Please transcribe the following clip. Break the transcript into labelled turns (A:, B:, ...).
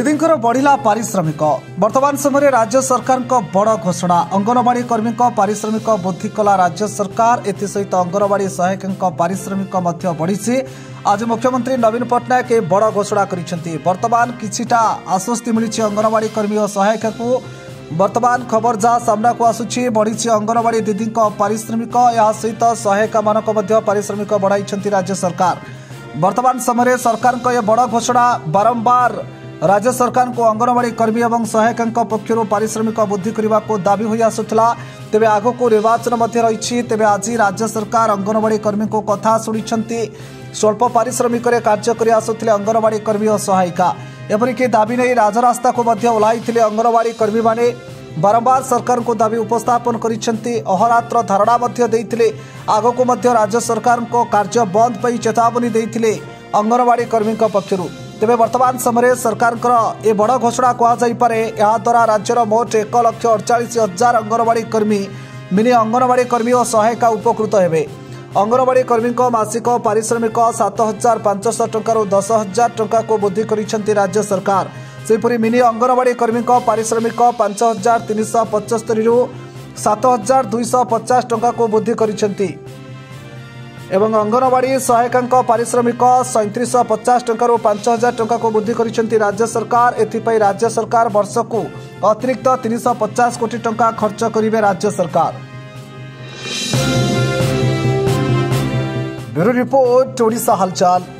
A: ଦିଦିଙ୍କର ବଢ଼ିଲା ପାରିଶ୍ରମିକ ବର୍ତ୍ତମାନ ସମୟରେ ରାଜ୍ୟ ସରକାରଙ୍କ ବଡ଼ ଘୋଷଣା ଅଙ୍ଗନବାଡ଼ି କର୍ମୀଙ୍କ ପାରିଶ୍ରମିକ ବୃଦ୍ଧି କଲା ରାଜ୍ୟ ସରକାର ଏଥିସହିତ ଅଙ୍ଗନବାଡ଼ି ସହାୟକଙ୍କ ପାରିଶ୍ରମିକ ମଧ୍ୟ ବଢ଼ିଛି ଆଜି ମୁଖ୍ୟମନ୍ତ୍ରୀ ନବୀନ ପଟ୍ଟନାୟକ ଏ ବଡ଼ ଘୋଷଣା କରିଛନ୍ତି ବର୍ତ୍ତମାନ କିଛିଟା ଆଶ୍ୱସ୍ତି ମିଳିଛି ଅଙ୍ଗନବାଡ଼ି କର୍ମୀ ଓ ସହାୟକଙ୍କୁ ବର୍ତ୍ତମାନ ଖବର ଯାହା ସାମ୍ନାକୁ ଆସୁଛି ବଢ଼ିଛି ଅଙ୍ଗନବାଡ଼ି ଦିଦିଙ୍କ ପାରିଶ୍ରମିକ ଏହା ସହିତ ସହାୟିକାମାନଙ୍କ ମଧ୍ୟ ପାରିଶ୍ରମିକ ବଢ଼ାଇଛନ୍ତି ରାଜ୍ୟ ସରକାର ବର୍ତ୍ତମାନ ସମୟରେ ସରକାରଙ୍କ ଏ ବଡ଼ ଘୋଷଣା ବାରମ୍ବାର राज्य सरकार को अंगनवाड़ी कर्मी और सहायिका पक्ष पारिश्रमिक वृद्धि करने को दावी हो आसुला तेज आग को निर्वाचन रही तेज आज राज्य सरकार अंगनवाड़ी कर्मी को कथ शुणी स्वल्प पारिश्रमिक कार्य कर अंगनवाड़ी कर्मी और सहायिका एपरिक दाबी नहीं राजरास्ता को अंगनवाड़ी कर्मी मैंने बारंबार सरकार को दाबी उपस्थापन करहरत्र धारणा आग को मध्य राज्य सरकार को कार्य बंद पर चेतावनी अंगनवाड़ी कर्मी पक्षर ତେବେ ବର୍ତ୍ତମାନ ସମୟରେ ସରକାରଙ୍କର ଏ ବଡ଼ ଘୋଷଣା କୁହାଯାଇପାରେ ଏହାଦ୍ୱାରା ରାଜ୍ୟର ମୋଟ ଏକ ଲକ୍ଷ ଅଡ଼ଚାଳିଶ ହଜାର ଅଙ୍ଗନବାଡ଼ି କର୍ମୀ ମିନି ଅଙ୍ଗନବାଡ଼ି କର୍ମୀ ଓ ସହାୟିକା ଉପକୃତ ହେବେ ଅଙ୍ଗନବାଡ଼ି କର୍ମୀଙ୍କ ମାସିକ ପାରିଶ୍ରମିକ ସାତ ହଜାର ପାଞ୍ଚଶହ ଟଙ୍କାରୁ ଦଶ ହଜାର ଟଙ୍କାକୁ ବୃଦ୍ଧି କରିଛନ୍ତି ରାଜ୍ୟ ସରକାର ସେହିପରି ମିନି ଅଙ୍ଗନବାଡ଼ି କର୍ମୀଙ୍କ ପାରିଶ୍ରମିକ ପାଞ୍ଚ ହଜାର ତିନିଶହ ପଞ୍ଚସ୍ତରୀରୁ ସାତ ହଜାର ଦୁଇଶହ ପଚାଶ ଟଙ୍କାକୁ ବୃଦ୍ଧି କରିଛନ୍ତି ଏବଂ ଅଙ୍ଗନବାଡ଼ି ସହାୟିକାଙ୍କ ପାରିଶ୍ରମିକ ସଇଁତିରିଶ ପଚାଶ ଟଙ୍କାରୁ ପାଞ୍ଚ ହଜାର ଟଙ୍କାକୁ ବୃଦ୍ଧି କରିଛନ୍ତି ରାଜ୍ୟ ସରକାର ଏଥିପାଇଁ ରାଜ୍ୟ ସରକାର ବର୍ଷକୁ ଅତିରିକ୍ତ ତିନିଶହ ପଚାଶ କୋଟି ଟଙ୍କା ଖର୍ଚ୍ଚ କରିବେ ରାଜ୍ୟ ସରକାର ବ୍ୟୁରୋ ରିପୋର୍ଟ ଓଡ଼ିଶା ହାଲଚାଲ